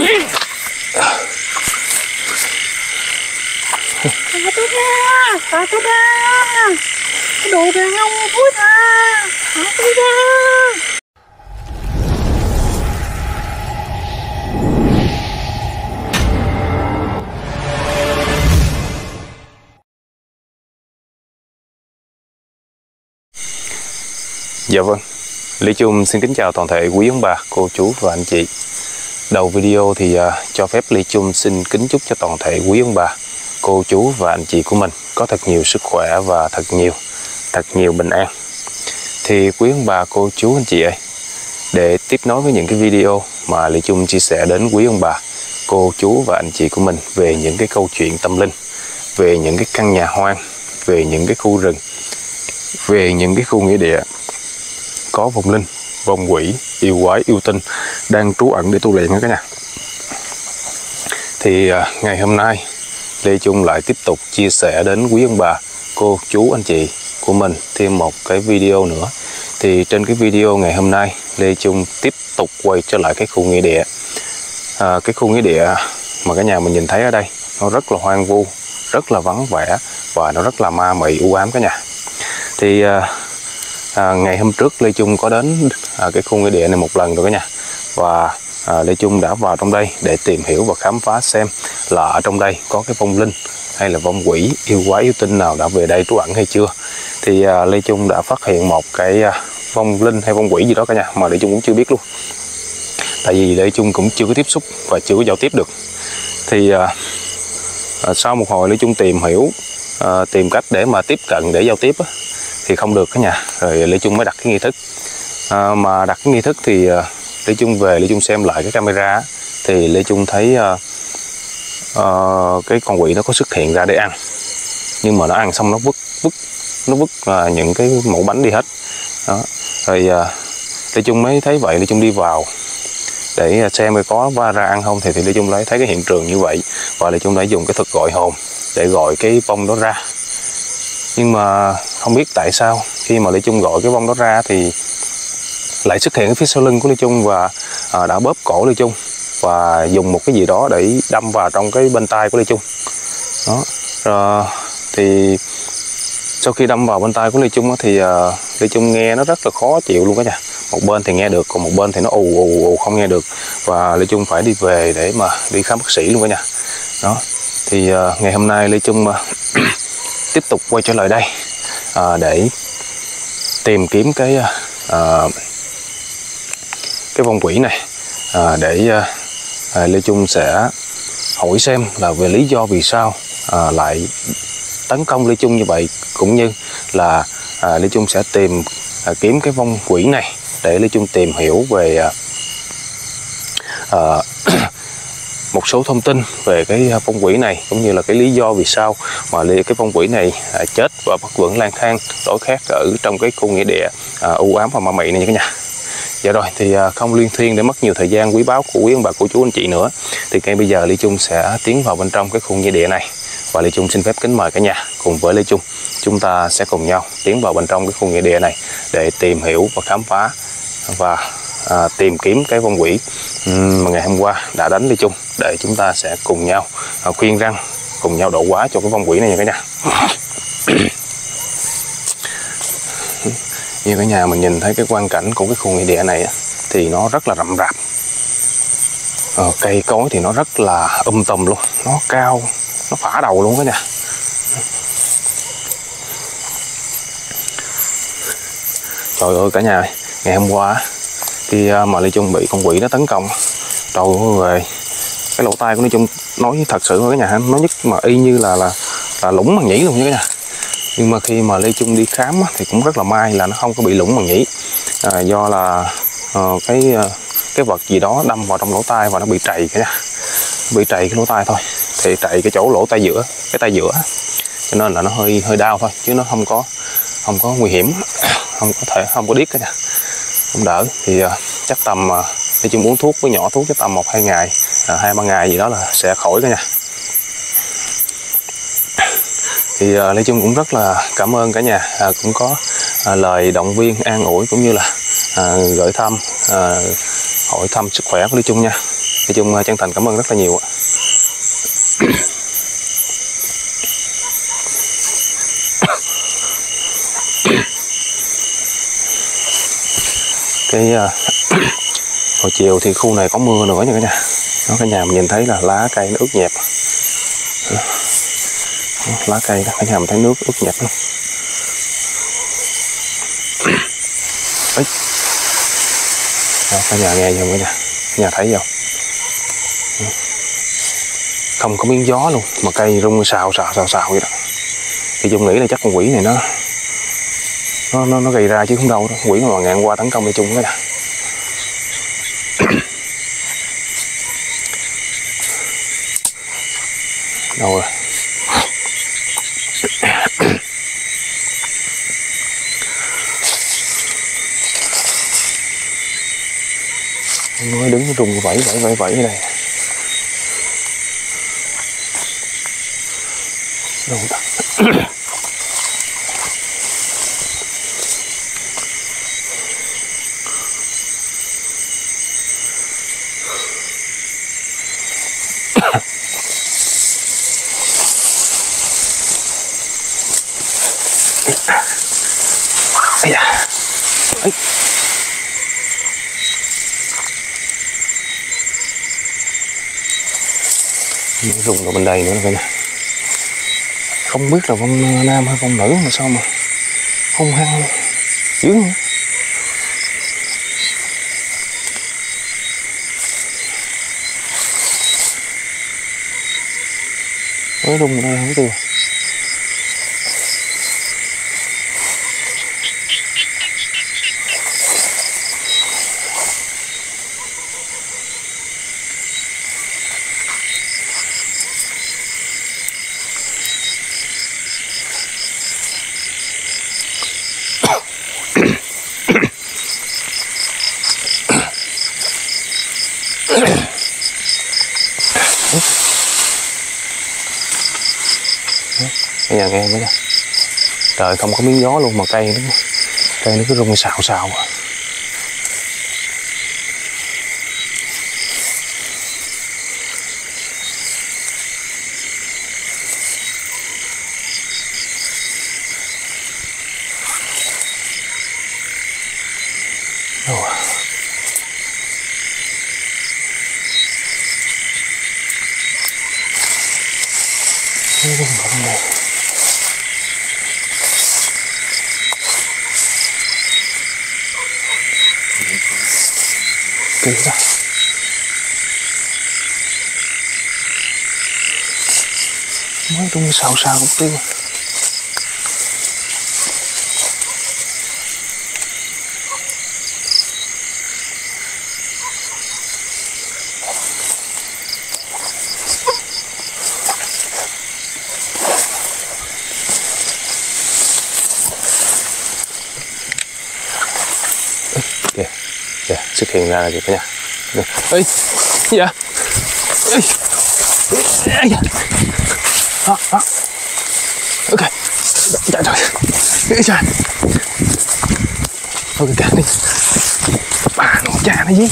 Thả tôi ra, thả tôi ra. Đồ đàn ông thúi tha. Thả tôi ra. Dạ vâng, Lý Trung xin kính chào toàn thể quý ông bà, cô chú và anh chị. Đầu video thì uh, cho phép Ly Trung xin kính chúc cho toàn thể quý ông bà, cô chú và anh chị của mình có thật nhiều sức khỏe và thật nhiều, thật nhiều bình an. Thì quý ông bà, cô chú, anh chị ơi, để tiếp nối với những cái video mà Ly Trung chia sẻ đến quý ông bà, cô chú và anh chị của mình về những cái câu chuyện tâm linh, về những cái căn nhà hoang, về những cái khu rừng, về những cái khu nghĩa địa có vong linh, vong quỷ, yêu quái, yêu tinh đang trú ẩn để tu luyện đó cả nhà. Thì à, ngày hôm nay Lê Trung lại tiếp tục chia sẻ đến quý ông bà, cô, chú, anh chị của mình thêm một cái video nữa. Thì trên cái video ngày hôm nay Lê Trung tiếp tục quay trở lại cái khu nghĩa địa. À, cái khu nghĩa địa mà cả nhà mình nhìn thấy ở đây nó rất là hoang vu, rất là vắng vẻ và nó rất là ma mị u ám cả nhà. Thì à, à, ngày hôm trước Lê Trung có đến à, cái khu nghĩa địa này một lần rồi cả nhà. Và à, Lê Trung đã vào trong đây để tìm hiểu và khám phá xem là ở trong đây có cái vong linh hay là vong quỷ yêu quái yêu tinh nào đã về đây trú ẩn hay chưa. Thì à, Lê Trung đã phát hiện một cái à, vong linh hay vong quỷ gì đó cả nhà mà Lê Trung cũng chưa biết luôn. Tại vì Lê Trung cũng chưa có tiếp xúc và chưa có giao tiếp được. Thì à, à, sau một hồi Lê Trung tìm hiểu à, tìm cách để mà tiếp cận để giao tiếp á, thì không được cả nhà. Rồi Lê Trung mới đặt cái nghi thức. À, mà đặt cái nghi thức thì à, Lê Trung về Lê Trung xem lại cái camera thì Lê Trung thấy uh, uh, cái con quỷ nó có xuất hiện ra để ăn. Nhưng mà nó ăn xong nó vứt vứt nó vứt uh, những cái mẫu bánh đi hết. Đó. Rồi uh, Lê Trung mới thấy vậy Lê Trung đi vào để xem có va ra ăn không thì, thì Lê Trung lấy thấy cái hiện trường như vậy. Và Lê Trung đã dùng cái thuật gọi hồn để gọi cái bông đó ra nhưng mà không biết tại sao khi mà Lê Trung gọi cái vong đó ra thì lại xuất hiện ở phía sau lưng của Lê Trung và à, đã bóp cổ Lê Trung và dùng một cái gì đó để đâm vào trong cái bên tay của Lê Trung đó rồi, thì sau khi đâm vào bên tay của Lê Trung thì à, Lê Trung nghe nó rất là khó chịu luôn cả nhà một bên thì nghe được còn một bên thì nó ù ù ù không nghe được. Và Lê Trung phải đi về để mà đi khám bác sĩ luôn cả nhà đó thì à, ngày hôm nay Lê Trung mà tiếp tục quay trở lại đây à, để tìm kiếm cái à, à cái vong quỷ này à, để à, à Lê Trung sẽ hỏi xem là về lý do vì sao à, lại tấn công Lê Trung như vậy cũng như là à, Lê Trung sẽ tìm à, kiếm cái vong quỷ này để Lê Trung tìm hiểu về à, à, một số thông tin về cái phong quỷ này, cũng như là cái lý do vì sao mà cái phong quỷ này à, chết và bắt vẫn lang thang đổi khác ở trong cái khu nghĩa địa à, u ám và ma mị này cả nhà. Dạ rồi, thì à, không liên thiên để mất nhiều thời gian, quý báu của quý ông bà cô chú anh chị nữa, thì ngay bây giờ Lê Trung sẽ tiến vào bên trong cái khu nghĩa địa này. Và Lê Trung xin phép kính mời cả nhà cùng với Lê Trung chúng ta sẽ cùng nhau tiến vào bên trong cái khu nghĩa địa này để tìm hiểu và khám phá và à, tìm kiếm cái vong quỷ mà ngày hôm qua đã đánh đi chung để chúng ta sẽ cùng nhau à, khuyên răng cùng nhau độ quá cho cái vong quỷ này nha cả nhà. Như cả nhà mình nhìn thấy cái quang cảnh của cái khu nghĩa địa này thì nó rất là rậm rạp. Ờ, cây cối thì nó rất là um tùm luôn nó cao nó phả đầu luôn cả nhà. Trời ơi cả nhà ngày hôm qua khi à, mà Lê Trung bị con quỷ nó tấn công. Trời ơi cái lỗ tai của Lê Trung nói thật sự với cả nhà nó nhất mà y như là là là lũng bằng nhĩ luôn nha cả nhà. Nhưng mà khi mà Lê Trung đi khám thì cũng rất là may là nó không có bị lũng bằng nhĩ. À, do là à, cái ờ, cái vật gì đó đâm vào trong lỗ tai và nó bị trầy cả nhà. Bị trầy cái lỗ tai thôi. Thì trầy cái chỗ lỗ tai giữa cái tai giữa cho nên là nó hơi hơi đau thôi chứ nó không có không có nguy hiểm không có thể không có điếc cả nhà cũng đỡ. Thì uh, chắc tầm uh, nói chung uống thuốc với nhỏ thuốc chắc tầm một hai ngày à, hai uh, ba ngày gì đó là sẽ khỏi cả nha. Thì uh, nói chung cũng rất là cảm ơn cả nhà uh, cũng có uh, lời động viên an ủi cũng như là uh, gửi thăm uh, hỏi thăm sức khỏe của Lê Chung nha. Lê chung chân thành cảm ơn rất là nhiều ạ. Cái uh, hồi chiều thì khu này có mưa nữa nha cả nhà. Đó cả nhà mình nhìn thấy là lá cây nó ướt nhẹp. Lá cây đó cả nhà mình thấy nước ướt nhẹp luôn ấy. Đó, cả nhà nghe không cả nhà? Cả nhà thấy không? Không có miếng gió luôn mà cây rung xào xào xào xào vậy đó. Thì dùng nghĩ là chắc con quỷ này nó nó nó, nó gây ra chứ không đâu đó. Quỷ mà ngạn qua tấn công đi chung cái nè. Đâu rồi? Mới đứng rung vẫy vẫy vẫy vẫy này đâu ta? Nó rụng vào bên đây nữa này không biết là con ờ, nam hay con nữ mà sao mà không hăng dữ nữa mới rung ở đây không tiêu Bây giờ nghe mới nè Trời, không có miếng gió luôn mà cây nó cây nó cứ rung xào xào à. Sao sao cũng tiêu. kìa kìa xuất hiện ra là kìa cả nhà ơi dạ. Ấy ơi đó đó ok chạy rồi nghĩ trời thôi cái cạn đi. Bà nó cha nó gì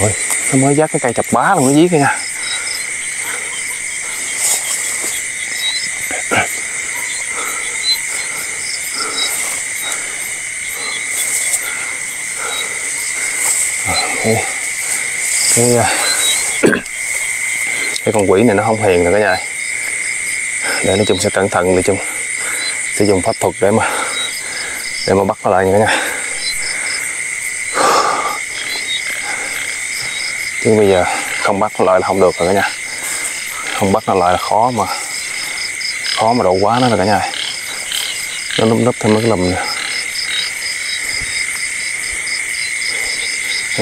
Ôi, nó mới dắt cái cây chập bá luôn nó dí kia nha. Cái, ờ, cái con quỷ này nó không hiền rồi cả nhà. Để nói chung sẽ cẩn thận nói chung sẽ dùng pháp thuật để mà để mà bắt nó lại nha cả nhà. Chứ bây giờ không bắt nó lại là không được rồi cả nhà. Không bắt nó lại là khó mà khó mà độ quá nó rồi cả nhà. Nó núp núp thêm mấy cái lùm này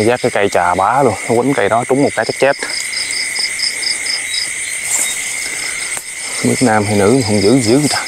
giác cái cây trà bá luôn. Nó quấn cây đó trúng một cái chắc chết nước nam hay nữ không giữ dữ ta.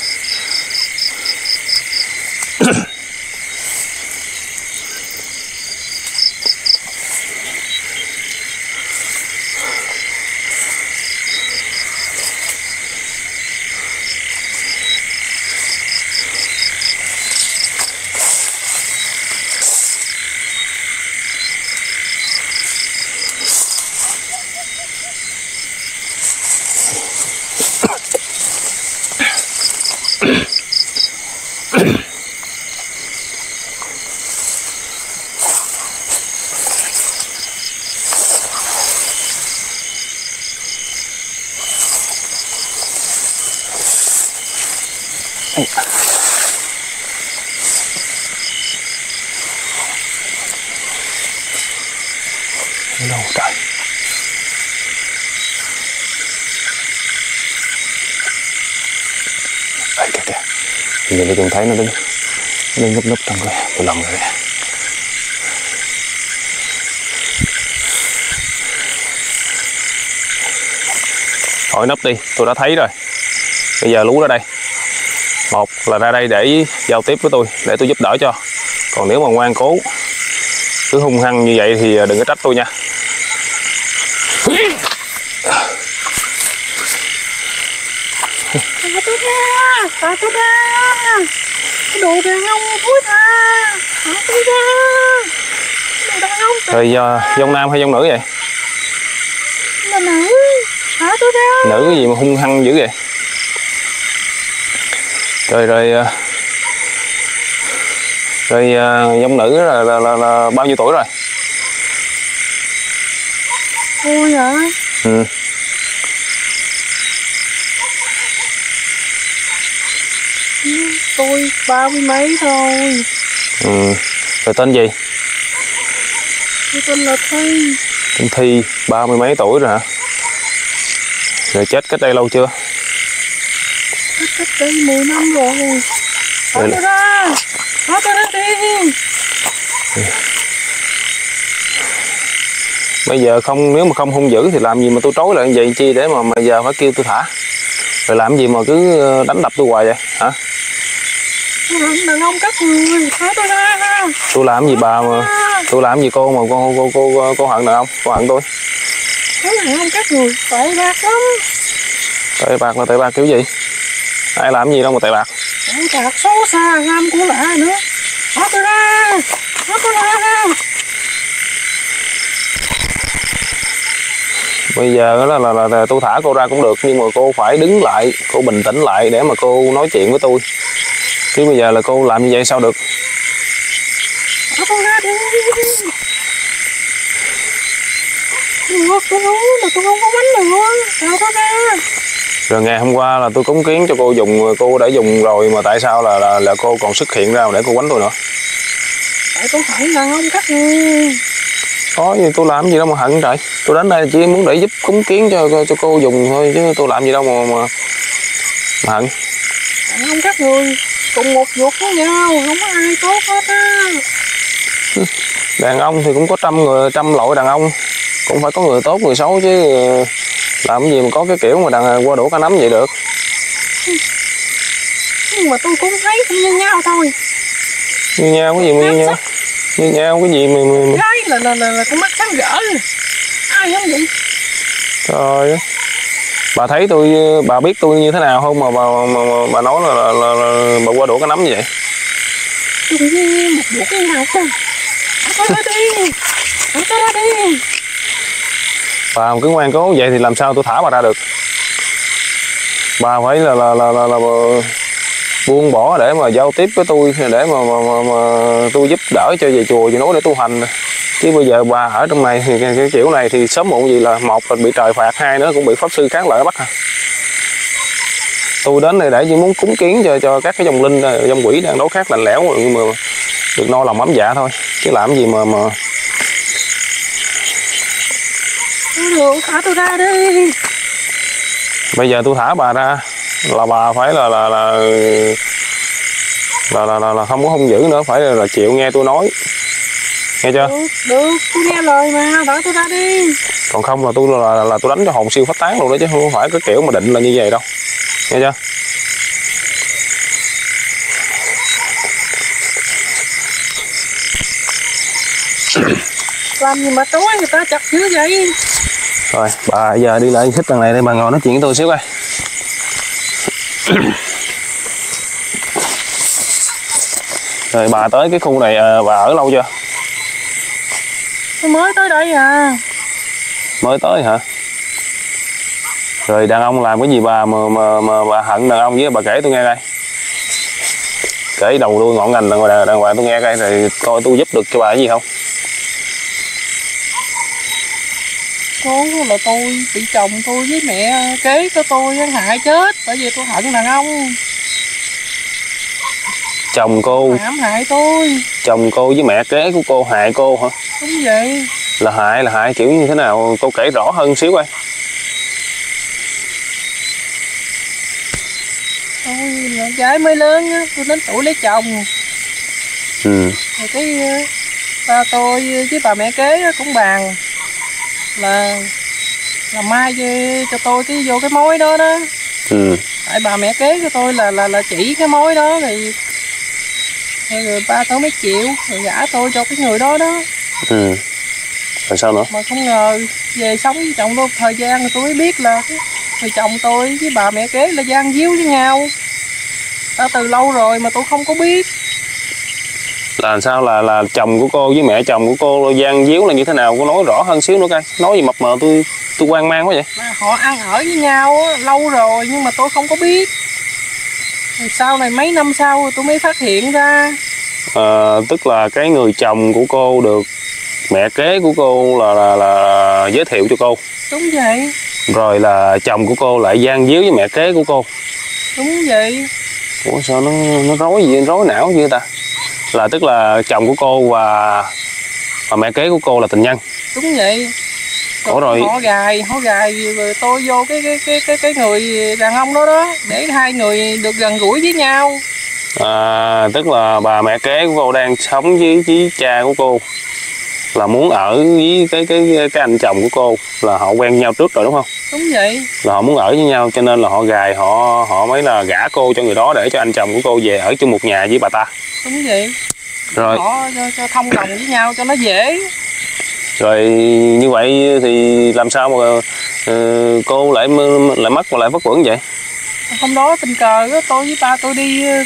Thì đây chúng thấy nó đứng Nó đứng núp núp trong cái cái lòng rồi kìa Thôi nấp đi, tôi đã thấy rồi. Bây giờ lú ra đây. Một là ra đây để giao tiếp với tôi Để tôi giúp đỡ cho. Còn nếu mà ngoan cố Cứ hung hăng như vậy thì đừng có trách tôi nha Thả tôi ra, thả tôi ra. Đồ đàn ông thúi tha. Thả tôi ra. Đồ đàn ông Rồi giờ dông nam hay dông nữ vậy? là nữ. Thả tôi ra. Nữ cái gì mà hung hăng dữ vậy? Rồi rồi ờ, Rồi ờ, dông nữ là, là, là, là bao nhiêu tuổi rồi? Ôi à. Ừ. Tôi ba mươi mấy thôi. ừ. Rồi tên gì? Tôi tên là Thi. Tên Thi, ba mươi mấy tuổi rồi hả? Rồi chết cách đây lâu chưa? Cách cách đây 10 năm rồi. Thả tôi ra. Thả tôi ra đi. Bây giờ không nếu mà không hung dữ thì làm gì mà tôi trối lại như vậy chi để mà bây giờ phải kêu tôi thả? Rồi làm gì mà cứ ờ, đánh đập tôi hoài vậy? Hả? Đàn ông các người. Thả tôi ra. Tôi làm gì bà mà tôi làm gì cô mà cô cô cô cô hận đàn ông cô hận tôi là đàn ông các người. Tệ bạc lắm. tệ bạc là tệ bạc kiểu gì ai làm gì đâu mà tệ bạc Tệ bạc xấu xa ngam của lạ nữa. Thả tôi ra. Thả tôi ra. bây giờ là, là, là, là tôi thả cô ra cũng được nhưng mà cô phải đứng lại cô bình tĩnh lại để mà cô nói chuyện với tôi chứ bây giờ là cô làm như vậy sao được? Rồi ngày hôm qua là tôi cống kiến cho cô dùng cô đã dùng rồi mà tại sao là là, là cô còn xuất hiện ra để cô quánh tôi nữa? Tại tôi hận đàn ông người. có gì tôi làm gì đâu mà hận trời. Tôi đến đây chỉ muốn để giúp cống kiến cho cho cô dùng thôi chứ tôi làm gì đâu mà mà, mà hận. Ông các người cùng một ruột với nhau. Không có ai tốt hết á. đàn ông thì cũng có trăm người trăm loại đàn ông cũng phải có người tốt người xấu chứ ờ, làm gì mà có cái kiểu mà đàn qua đũa cá nắm vậy được Nhưng mà tôi cũng thấy cũng như nhau thôi. như nhau cái gì mà như nhau như nhau cái gì mà, mà. Gái là là là, là con mắt sáng rỡ. Ai không vậy? trời ơi bà thấy tôi bà biết tôi như thế nào không mà bà mà, mà, bà nói là, là, là, là bà qua đũa cá nắm như vậy Tôi một nhau thôi. Thả tôi ra đi. Ra đi. bà cứ ngoan cố vậy thì làm sao tôi thả bà ra được bà phải là là là, là, là, là buông bỏ để mà giao tiếp với tôi để mà mà, mà, mà tôi giúp đỡ cho về chùa về núi để tu hành chứ bây giờ bà ở trong này thì cái, cái kiểu này thì sớm muộn gì là một là bị trời phạt hai nữa cũng bị pháp sư kháng lợi bắt à. Tôi đến đây để chỉ muốn cúng kiến cho cho các cái dòng linh dòng quỷ đang đấu khác lạnh lẽo nhưng mà được no lòng ấm dạ thôi. Chứ làm gì mà mà được, thả tôi ra đi. bây giờ tôi thả bà ra là bà phải là là là là là, là, là không có hung dữ nữa phải là, là chịu nghe tôi nói nghe chưa? Được, được, tôi nghe lời mà, thả tôi ra đi. còn không là tôi là, là, là tôi đánh cho hồn siêu phát tán luôn đó chứ không phải cái kiểu mà định là như vậy đâu. Nghe chưa? Làm gì mà tối người ta chặt dữ vậy? rồi bà giờ đi lại xích đằng này đây bà ngồi nói chuyện với tôi xíu coi. Rồi bà tới cái khu này à, bà ở lâu chưa mới tới đây à. mới tới hả? Rồi đàn ông làm cái gì bà mà mà, mà bà hận đàn ông với bà kể tôi nghe coi. Kể đầu đuôi ngọn ngành đàng hoàng đàng hoàng tôi nghe coi rồi coi tôi giúp được cho bà cái gì không? Số là tôi bị chồng tôi với mẹ kế của tôi hại chết bởi vì tôi hận đàn ông. chồng cô? Hãm hại tôi. Chồng cô với mẹ kế của cô hại cô hả đúng vậy. Là hại là hại kiểu như thế nào? Cô kể rõ hơn xíu coi. Tôi là gái mới lớn á tôi đến tuổi lấy chồng. Ừ. Rồi cái ờ, ba tôi với bà mẹ kế cũng bàn là là mai cho- cho tôi cái vô cái mối đó đó. Ừ. Tại bà mẹ kế của tôi là là là chỉ cái mối đó thì rồi ba tôi mới chịu rồi gả tôi cho cái người đó đó ừ. Rồi sao nữa? Mà không ngờ về sống với chồng tôi một thời gian tôi mới biết là người chồng tôi với bà mẹ kế là gian díu với nhau. Đã từ lâu rồi mà tôi không có biết. Là sao? Là là chồng của cô với mẹ chồng của cô gian díu là như thế nào? Cô nói rõ hơn xíu nữa coi. Nói gì mập mờ tôi tôi quan mang quá vậy. Mà họ ăn ở với nhau á, lâu rồi nhưng mà tôi không có biết. Sau này mấy năm sau tôi mới phát hiện ra. Ờ, tức là cái người chồng của cô được mẹ kế của cô là, là, là giới thiệu cho cô. Đúng vậy. Rồi là chồng của cô lại gian díu với mẹ kế của cô. Đúng vậy. Ủa sao nó nó rối gì rối não như ta? Là tức là chồng của cô và và mẹ kế của cô là tình nhân. Đúng vậy. Ủa rồi- họ gài họ gài rồi tôi vô cái cái cái cái cái người đàn ông đó đó để hai người được gần gũi với nhau. À, tức là bà mẹ kế của cô đang sống với với cha của cô là muốn ở với cái cái cái anh chồng của cô là họ quen nhau trước rồi đúng không? Đúng vậy. Là họ muốn ở với nhau cho nên là họ gài họ họ mới là gả cô cho người đó để cho anh chồng của cô về ở chung một nhà với bà ta. Đúng vậy. Rồi. Họ cho, cho thông đồng với nhau cho nó dễ. Rồi như vậy thì làm sao mà ờ, cô lại lại mất mà lại vất vưởng vậy? Hôm đó tình cờ á, tôi với ba tôi đi ờ,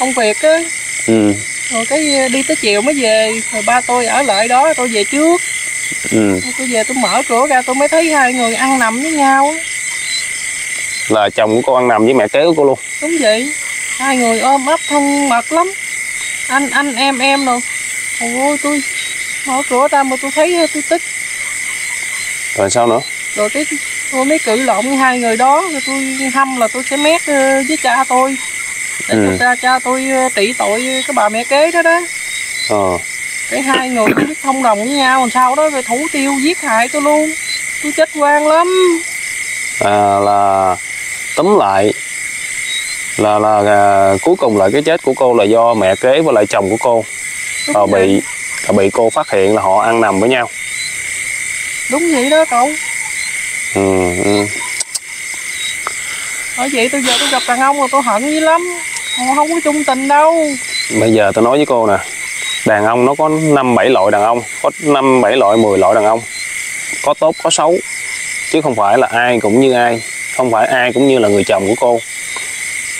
công việc á. Ừ rồi cái ờ, đi tới chiều mới về rồi ba tôi ở lại đó tôi về trước. Ừ. Tôi về tôi mở cửa ra tôi mới thấy hai người ăn nằm với nhau là chồng của cô ăn nằm với mẹ kế của cô luôn. Đúng vậy. Hai người ôm ấp thân mật lắm. Anh anh em em rồi. Ôi tôi mở cửa ra mà tôi thấy tôi tức. Rồi sao nữa? Rồi cái tôi mới cự lộn với hai người đó rồi tôi hâm là tôi sẽ mét ờ, với cha tôi để Ừ. cha cha tôi ờ, trị tội cái bà mẹ kế đó đó. Ờ. Cái hai người biết thông đồng với nhau làm sao đó rồi thủ tiêu giết hại tôi luôn. Tôi chết quan lắm. À, là tóm lại là là à, cuối cùng là cái chết của cô là do mẹ kế với lại chồng của cô. Đúng, vậy. bị là bị cô phát hiện là họ ăn nằm với nhau. Đúng vậy đó cậu. Ừ, ừ bởi vậy tôi giờ tôi gặp đàn ông rồi tôi hận dữ lắm. Họ không có chung tình đâu. Bây giờ tôi nói với cô nè. Đàn ông nó có năm, bảy loại đàn ông. Có năm, bảy loại 10 loại đàn ông. Có tốt, có xấu. Chứ không phải là ai cũng như ai. Không phải ai cũng như là người chồng của cô.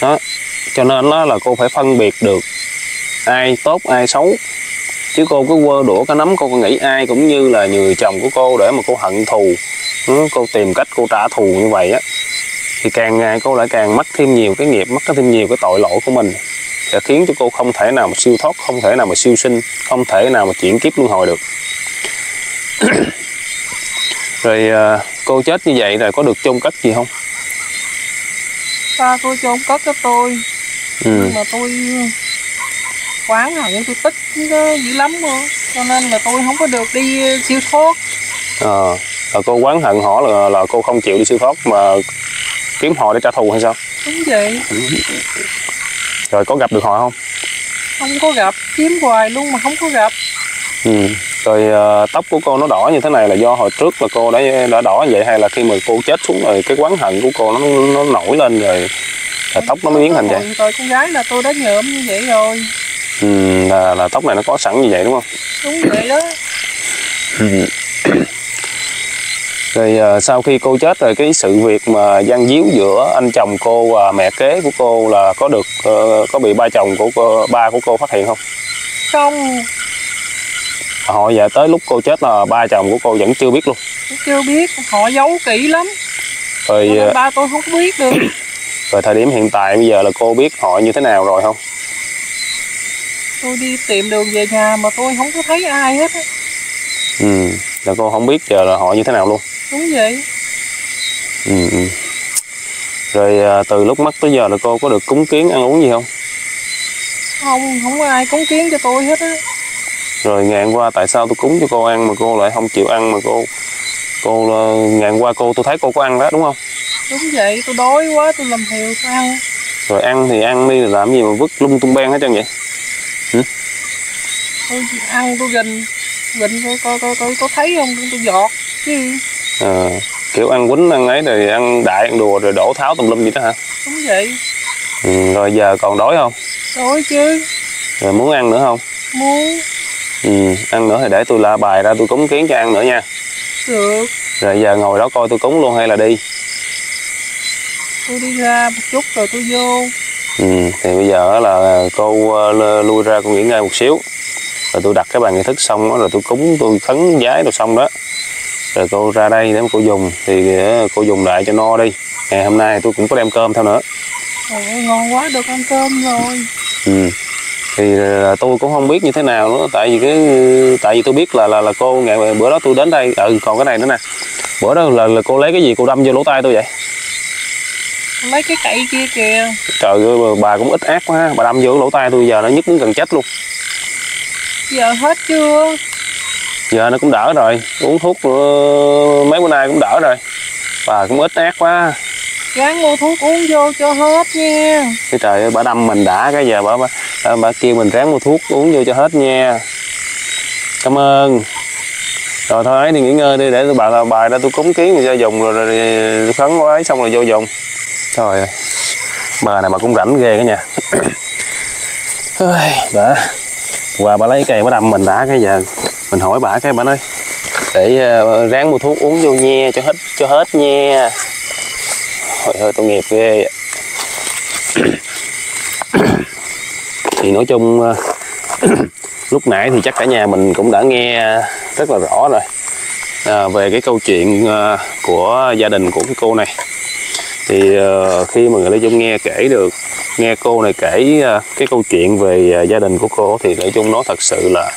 Đó. Cho nên đó là cô phải phân biệt được ai tốt, ai xấu. Chứ cô cứ quơ đũa cái nắm cô có nghĩ ai cũng như là người chồng của cô để mà cô hận thù. Cô tìm cách cô trả thù như vậy á thì càng ngày cô lại càng mắc thêm nhiều cái nghiệp mắc thêm nhiều cái tội lỗi của mình. Sẽ khiến cho cô không thể nào mà siêu thoát không thể nào mà siêu sinh không thể nào mà chuyển kiếp luân hồi được. Rồi à, cô chết như vậy rồi có được chôn cất gì không? Ba tôi chôn cất cho tôi. Ừ. nhưng mà tôi oán hận tôi tức nó dữ lắm mà. cho nên là tôi không có được đi siêu thoát. Ờ, là cô oán hận họ là là cô không chịu đi siêu thoát mà kiếm họ để trả thù hay sao? Đúng vậy. Rồi có gặp được họ không? Không có gặp kiếm hoài luôn mà không có gặp. Ừ. rồi à, tóc của cô nó đỏ như thế này là do hồi trước là cô đã đã đỏ như vậy hay là khi mà cô chết xuống rồi cái oán hận của cô nó nó nổi lên rồi là tóc nó mới biến thành vậy? Rồi, rồi con gái là tôi đã nhuộm như vậy rồi. Ừ, là, là tóc này nó có sẵn như vậy đúng không? Đúng vậy đó rồi à, sau khi cô chết rồi cái sự việc mà gian díu giữa anh chồng cô và mẹ kế của cô là có được ờ, có bị ba chồng của cô, ba của cô phát hiện không? Không. Họ dạ tới lúc cô chết là ba chồng của cô vẫn chưa biết luôn. Chưa biết họ giấu kỹ lắm. Rồi ờ, ba tôi không biết được. rồi thời điểm hiện tại bây giờ là cô biết họ như thế nào rồi không? Tôi đi tìm đường về nhà mà tôi không có thấy ai hết á. ừ là cô không biết giờ là họ như thế nào luôn đúng vậy. Ừ, ừ. rồi à, từ lúc mất tới giờ là cô có được cúng kiến ăn uống gì không? Không không có ai cúng kiến cho tôi hết á. Rồi ngàn qua tại sao tôi cúng cho cô ăn mà cô lại không chịu ăn mà cô cô là- ngàn qua cô tôi thấy cô có ăn đó đúng không? Đúng vậy tôi đói quá tôi làm thiều tôi ăn. Rồi ăn thì ăn đi rồi làm gì mà vứt lung tung ben hết trơn vậy? Tôi ăn tôi gình. Gình coi coi coi có thấy không? Tôi giọt chứ Ờ, kiểu ăn quýnh ăn ấy rồi ăn đại ăn đùa rồi đổ tháo tùm lum gì đó hả? Đúng vậy. Ừ, rồi giờ còn đói không? Đói chứ. Rồi muốn ăn nữa không? Muốn. Ừ, ăn nữa thì để tôi la bài ra tôi cúng kiến cho ăn nữa nha. Được. Rồi giờ ngồi đó coi tôi cúng luôn hay là đi? Tôi đi ra một chút rồi tôi vô. Ừ, thì bây giờ là cô ờ, lui ra cô nghỉ ngơi một xíu. Rồi tôi đặt cái bàn nghi thức xong đó, rồi tôi cúng tôi khấn giái rồi xong đó rồi cô ra đây để cô dùng thì ờ, cô dùng lại cho no đi. Ngày hôm nay tôi cũng có đem cơm theo nữa. Ôi, ngon quá được ăn cơm rồi. Ừ. thì ờ, tôi cũng không biết như thế nào nữa tại vì cái tại vì tôi biết là là là cô ngày bữa đó tôi đến đây ừ còn cái này nữa nè. Bữa đó là, là cô lấy cái gì? Cô đâm vô lỗ tai tôi vậy? Lấy cái cậy kia kìa. Trời ơi bà cũng ít ác quá ha. bà đâm vô lỗ tai tôi giờ nó nhức đến gần chết luôn. Giờ hết chưa giờ nó cũng đỡ rồi uống thuốc ờ, mấy bữa nay cũng đỡ rồi. Bà cũng ít ác quá. Gắng mua thuốc uống vô cho hết nha. Cái trời ơi bà đâm mình đã cái giờ bà, bà, bà kêu mình ráng mua thuốc uống vô cho hết nha. Cảm ơn. Rồi thôi ấy thì nghỉ ngơi đi để tôi bà bài ra tôi cúng kiến rồi cho dùng rồi, rồi, rồi khấn quá ấy xong rồi vô dùng. Trời ơi bà này bà cũng rảnh ghê cả nhà. Ôi, đã qua bà lấy cây bà đâm mình đã cái giờ mình hỏi bà cái bà nói để ờ, ráng mua thuốc uống vô nha cho hết cho hết nha. Thôi hơi tội nghiệp ghê thì nói chung ờ, lúc nãy thì chắc cả nhà mình cũng đã nghe rất là rõ rồi. À, về cái câu chuyện ờ, của gia đình của cái cô này. Thì ờ, khi mà người Lê chung nghe kể được nghe cô này kể cái câu chuyện về gia đình của cô thì Lê chung nó thật sự là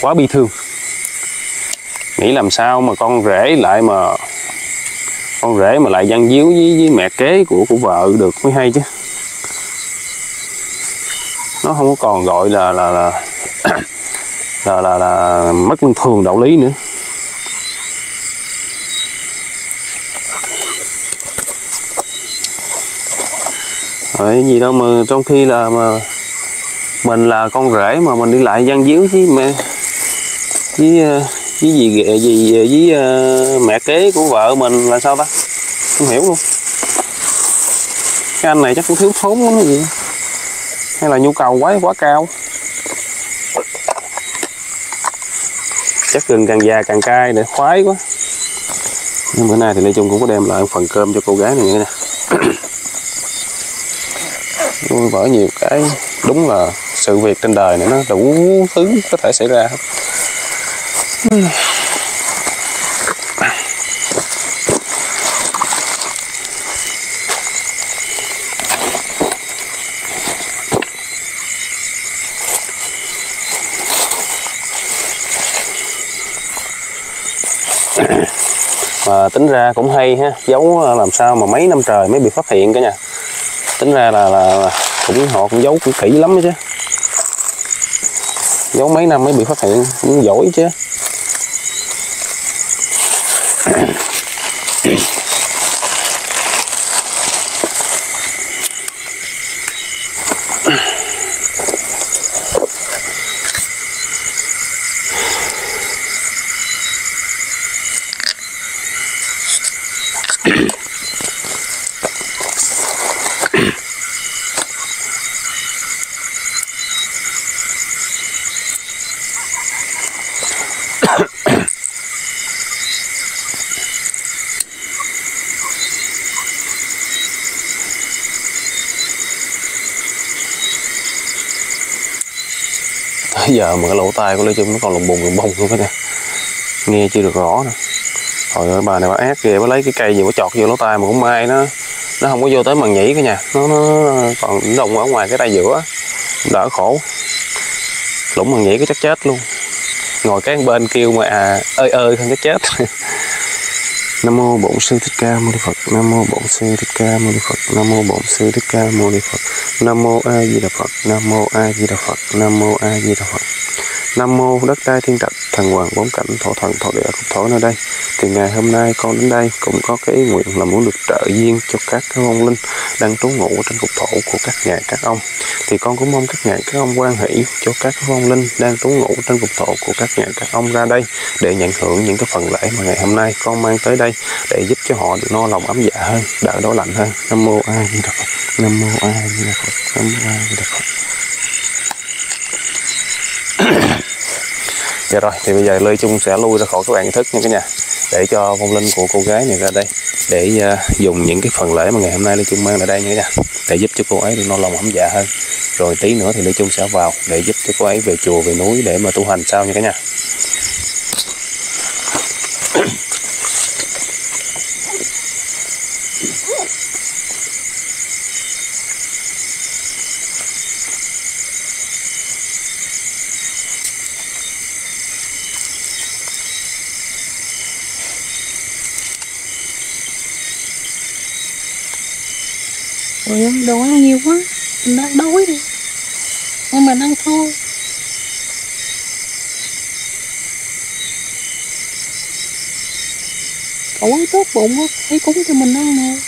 quá bi thương. Nghĩ làm sao mà con rể lại mà con rể mà lại dăng díu với, với mẹ kế của của vợ được mới hay chứ. Nó không có còn gọi là là là là, là, là mất luân thường đạo lý nữa. Đấy, gì đâu mà trong khi là mà mình là con rể mà mình đi lại gian díu với mẹ với ờ, với gì gì ờ, với ờ, mẹ kế của vợ mình là sao ta? Không hiểu luôn. Cái anh này chắc cũng thiếu thốn lắm gì hay là nhu cầu quá quá cao. Chắc gừng càng già càng cay để khoái quá. Nhưng bữa nay thì nói chung cũng có đem lại phần cơm cho cô gái này nè. Vui vỡ nhiều cái, đúng là sự việc trên đời này nó đủ thứ có thể xảy ra hết mà tính ra cũng hay ha giấu ờ, làm sao mà mấy năm trời mới bị phát hiện cả nhà tính ra là, là, là cũng họ cũng giấu cũng kỹ lắm chứ. Giấu mấy năm mới bị phát hiện cũng giỏi chứ. Tới giờ mà cái lỗ tai của Lê Trung nó còn lùng bùng lùng bùng luôn đó nha Nghe chưa được rõ nè hồi ơi bà này bà ác kìa Bà lấy cái cây gì bà chọt vô lỗ tai mà cũng may nó Nó không có vô tới màng nhĩ cả nhà Nó, nó còn đồng ở ngoài cái tay giữa Đỡ khổ Lũng màng nhĩ cái chắc chết luôn Ngồi cái bên kêu mà à ơi ơi không chắc chết Nam mô Bổn Sư Thích Ca Mâu Ni Phật. Nam mô Bổn Sư Thích Ca Mâu Ni Phật. Nam mô Bổn Sư Thích Ca Mâu Ni Phật. Nam mô A Di Đà Phật. Nam mô A Di Đà Phật. Nam mô A Di Đà Phật. Nam mô đất đai thiên trạch, thần hoàng bốn cảnh, thổ thần thổ địa thổ nơi đây. Thì ngày hôm nay con đến đây cũng có cái ý nguyện là muốn được trợ duyên cho các cái vong linh đang trú ngụ trên cục thổ của các ngài các ông. Thì con cũng mong các ngài các ông quan hỷ cho các cái vong linh đang trú ngụ trên cục thổ của các ngài các ông ra đây để nhận hưởng những cái phần lễ mà ngày hôm nay con mang tới đây để giúp cho họ được no lòng ấm dạ hơn, đỡ đói lạnh hơn. Nam mô A Di Đà Phật. Nam mô A Di Đà Phật. Nam mô A Di Đà Phật. Dạ rồi, thì bây giờ Lê chung sẽ lui ra khỏi các bạn thức nha cả nhà để cho vong linh của cô gái này ra đây Để uh, dùng những cái phần lễ mà ngày hôm nay Lê Trung mang lại đây nha cả Để giúp cho cô ấy được no lòng ấm dạ hơn. Rồi tí nữa thì Lê Trung sẽ vào để giúp cho cô ấy về chùa, về núi để mà tu hành sau nha cả nhà. Ôi ơi, đồ ăn nhiều quá. Mình đang đói đi Nhưng mà ăn thôi Cậu ấy tốt bụng quá. Thấy cúng cho mình ăn nè.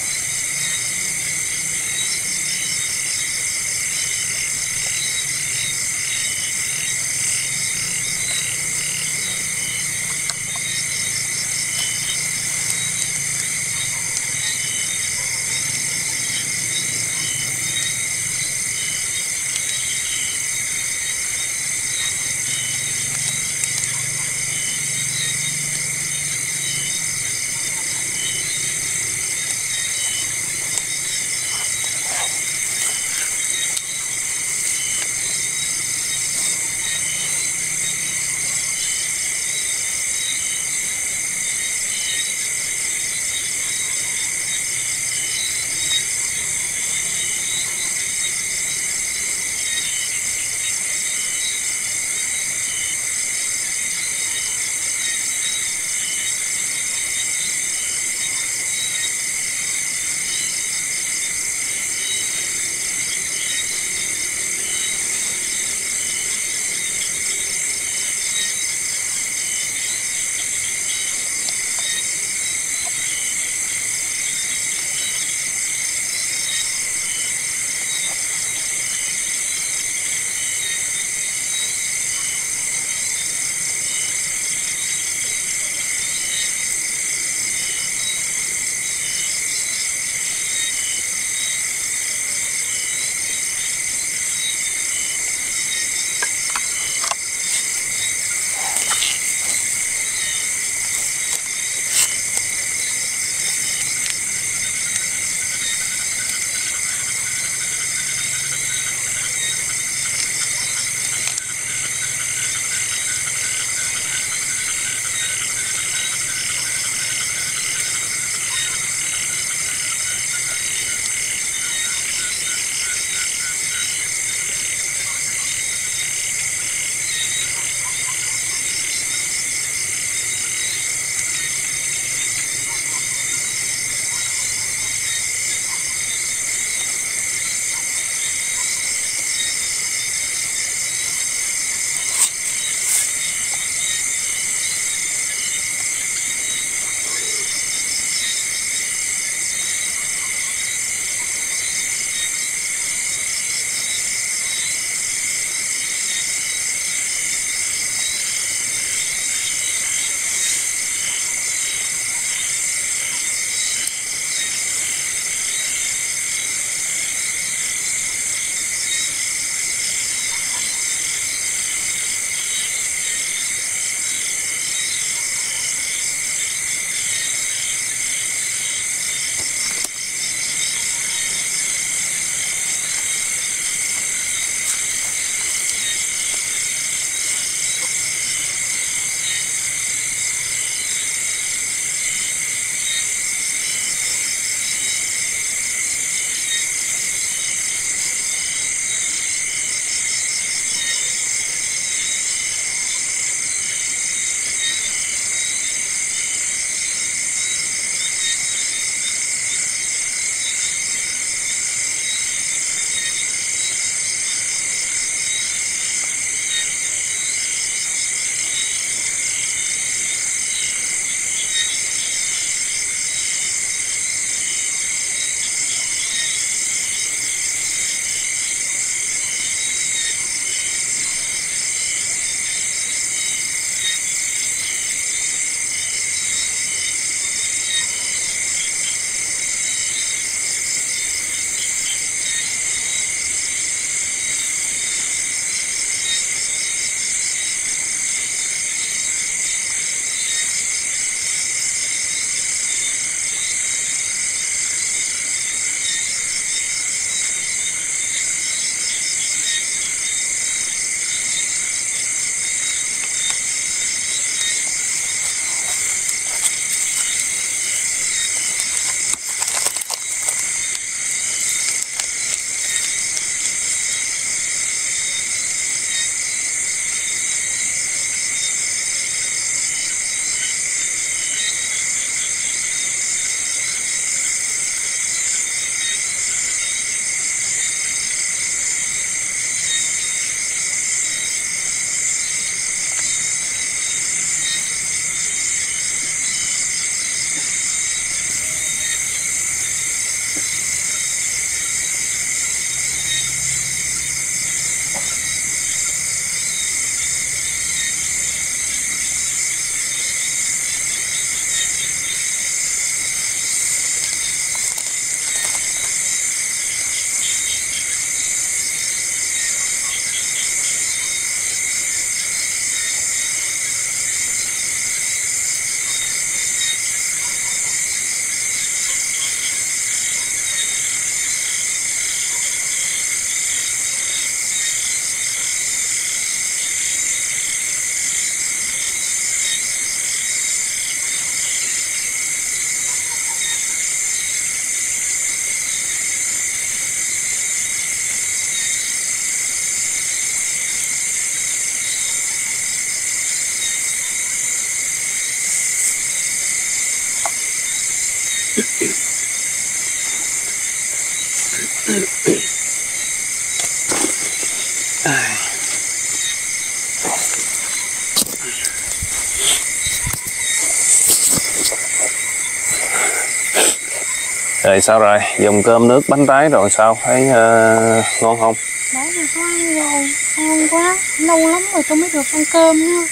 Rồi sao rồi? Dùng cơm nước bánh tái rồi sao? Thấy uh, ngon không? Đấy là có ăn rồi, ngon quá, lâu lắm rồi tôi mới được ăn cơm nữa.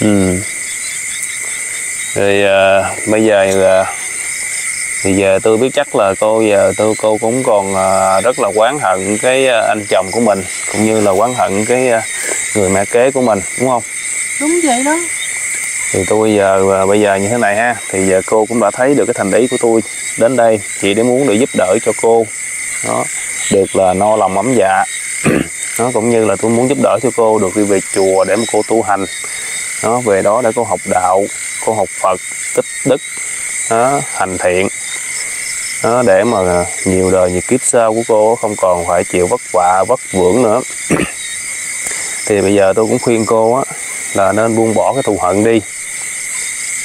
ừ. Rồi uh, bây giờ uh, thì giờ tôi biết chắc là cô giờ tôi cô cũng còn uh, rất là oán hận cái uh, anh chồng của mình cũng như là oán hận cái uh, người mẹ kế của mình đúng không? Đúng vậy đó. thì tôi giờ bây giờ như thế này ha thì giờ cô cũng đã thấy được cái thành ý của tôi đến đây chỉ để muốn để giúp đỡ cho cô. Đó được là no lòng ấm dạ. Nó cũng như là tôi muốn giúp đỡ cho cô được đi về chùa để mà cô tu hành. Đó về đó để cô học đạo cô học Phật tích đức đó, hành thiện đó, để mà nhiều đời nhiều kiếp sau của cô không còn phải chịu vất vả vất vưởng nữa. Thì bây giờ tôi cũng khuyên cô á là nên buông bỏ cái thù hận đi.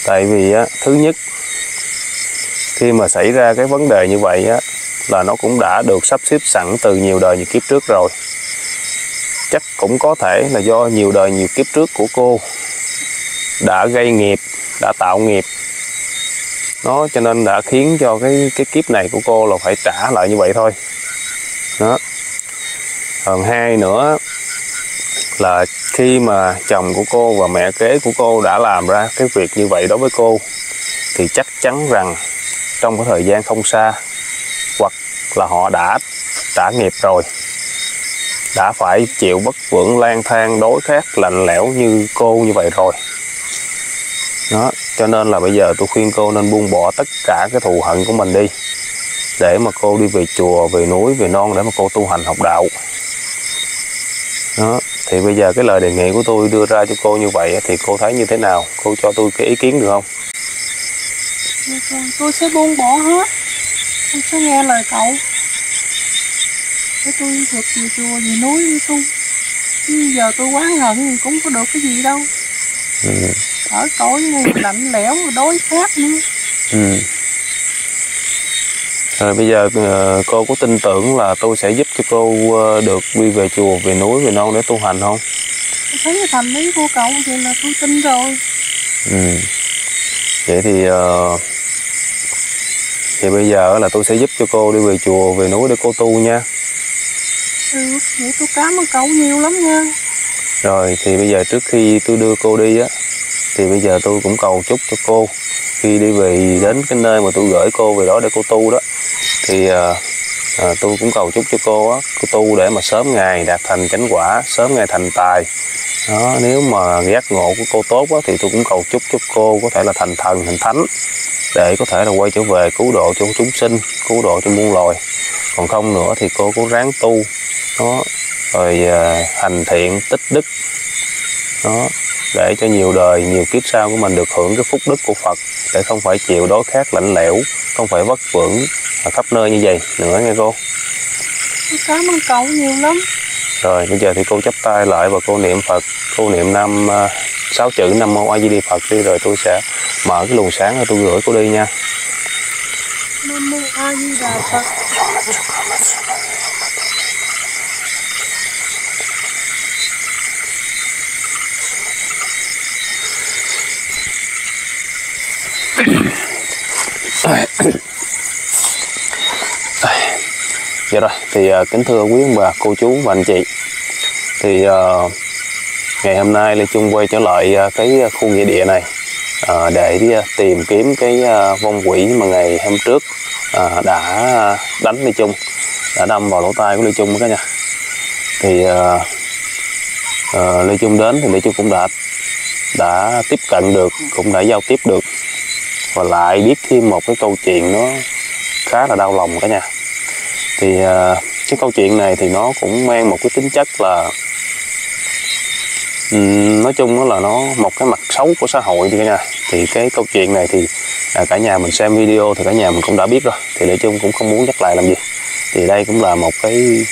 Tại vì á thứ nhất khi mà xảy ra cái vấn đề như vậy á là nó cũng đã được sắp xếp sẵn từ nhiều đời nhiều kiếp trước rồi. Chắc cũng có thể là do nhiều đời nhiều kiếp trước của cô đã gây nghiệp đã tạo nghiệp nó cho nên đã khiến cho cái cái kiếp này của cô là phải trả lại như vậy thôi. Đó. Còn hai nữa là khi mà chồng của cô và mẹ kế của cô đã làm ra cái việc như vậy đối với cô, thì chắc chắn rằng trong cái thời gian không xa, hoặc là họ đã trả nghiệp rồi, đã phải chịu bất vượng lang thang đối khác lạnh lẽo như cô như vậy rồi đó cho nên là bây giờ tôi khuyên cô nên buông bỏ tất cả cái thù hận của mình đi để mà cô đi về chùa về núi về non để mà cô tu hành học đạo đó thì bây giờ cái lời đề nghị của tôi đưa ra cho cô như vậy thì cô thấy như thế nào cô cho tôi cái ý kiến được không Được rồi, Tôi sẽ buông bỏ hết. Tôi sẽ nghe lời cậu. Để tôi được về chùa, về núi đi tu. Chứ giờ tôi quá hận thì cũng có được cái gì đâu. ừ. Ở cõi này lạnh lẽo đối khác nữa. Ừ. Rồi bây giờ ờ, cô có tin tưởng là tôi sẽ giúp cho cô ờ, được đi về chùa, về núi, về non để tu hành không? Tôi thấy cái thành ý của cậu vậy là tôi tin rồi. Ừ. Vậy thì ờ, thì bây giờ là tôi sẽ giúp cho cô đi về chùa, về núi để cô tu nha. Ừ, vậy tôi cảm ơn cậu nhiều lắm nha. Rồi thì bây giờ trước khi tôi đưa cô đi á thì bây giờ tôi cũng cầu chúc cho cô. Khi đi về đến cái nơi mà tôi gửi cô về đó để cô tu đó. Thì à, à, tôi cũng cầu chúc cho cô á cô tu để mà sớm ngày đạt thành chánh quả sớm ngày thành tài. Đó nếu mà giác ngộ của cô tốt á thì tôi cũng cầu chúc cho cô có thể là thành thần thành thánh để có thể là quay trở về cứu độ cho chúng sinh cứu độ cho muôn loài. Còn không nữa thì cô cố ráng tu. Đó rồi à, hành thiện tích đức. Đó để cho nhiều đời nhiều kiếp sau của mình được hưởng cái phúc đức của Phật để không phải chịu đối khác lạnh lẽo không phải vất vưởng ở khắp nơi như vậy nữa nghe cô cảm ơn cậu nhiều lắm. rồi bây giờ thì cô chắp tay lại và cô niệm Phật cô niệm năm à, sáu chữ Nam Mô A Di Đà Phật đi rồi tôi sẽ mở cái luồng sáng rồi tôi gửi cô đi nha Nam mô A Di Đà Phật. Dạ rồi, thì uh, kính thưa quý ông bà, cô chú và anh chị. Thì uh, ngày hôm nay Lê Trung quay trở lại uh, cái khu nghĩa địa này uh, Để đi, tìm kiếm cái uh, vong quỷ mà ngày hôm trước uh, đã đánh Lê Trung Đã đâm vào lỗ tai của Lê Trung đó nha nhà. Thì uh, uh, Lê Trung đến thì Lê Trung cũng đã đã tiếp cận được, cũng đã giao tiếp được. Và lại biết thêm một cái câu chuyện nó khá là đau lòng cả nhà. Thì ờ, cái câu chuyện này thì nó cũng mang một cái tính chất là nói chung nó là nó một cái mặt xấu của xã hội đi cả nhà. Thì cái câu chuyện này thì à, cả nhà mình xem video thì cả nhà mình cũng đã biết rồi. Thì nói chung cũng không muốn nhắc lại làm gì. Thì đây cũng là một cái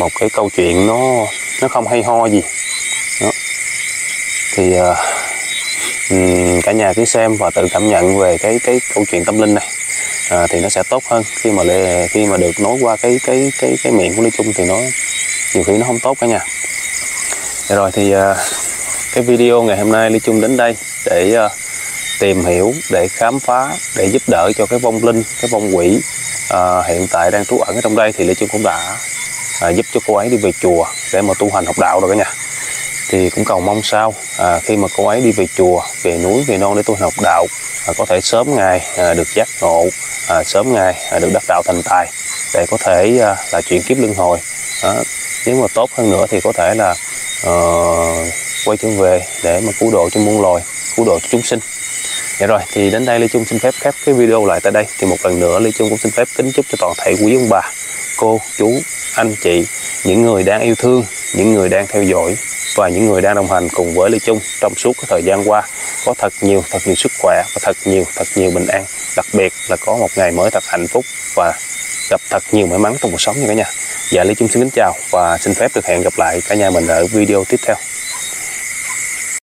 một cái câu chuyện nó nó không hay ho gì. Đó. thì uh, Ừ, cả nhà cứ xem và tự cảm nhận về cái cái câu chuyện tâm linh này. À, thì nó sẽ tốt hơn. Khi mà khi mà được nối qua cái cái cái cái miệng của Lê Trung thì nó nhiều khi nó không tốt cả nhà. Dạ rồi thì à, cái video ngày hôm nay Lê Trung đến đây để à, tìm hiểu để khám phá để giúp đỡ cho cái vong linh cái vong quỷ à, hiện tại đang trú ẩn ở trong đây thì Lê Trung cũng đã à, giúp cho cô ấy đi về chùa để mà tu hành học đạo rồi cả nhà thì cũng cầu mong sao à, khi mà cô ấy đi về chùa về núi về non để tu học đạo à, có thể sớm ngày à, được giác ngộ à, sớm ngày à, được đắc đạo thành tài để có thể à, là chuyển kiếp luân hồi. À, nếu mà tốt hơn nữa thì có thể là à, quay trở về để mà cứu độ cho muôn loài cứu độ cho chúng sinh. Dạ rồi, thì đến đây Lê Trung xin phép khép cái video lại tại đây. Thì một lần nữa Lê Trung cũng xin phép kính chúc cho toàn thể quý ông bà, cô, chú, anh chị, những người đang yêu thương, những người đang theo dõi và những người đang đồng hành cùng với Lê Trung trong suốt cái thời gian qua có thật nhiều, thật nhiều sức khỏe và thật nhiều, thật nhiều bình an. Đặc biệt là có một ngày mới thật hạnh phúc và gặp thật nhiều may mắn trong cuộc sống nha cả nhà. Dạ Lê Trung xin kính chào và xin phép được hẹn gặp lại cả nhà mình ở video tiếp theo.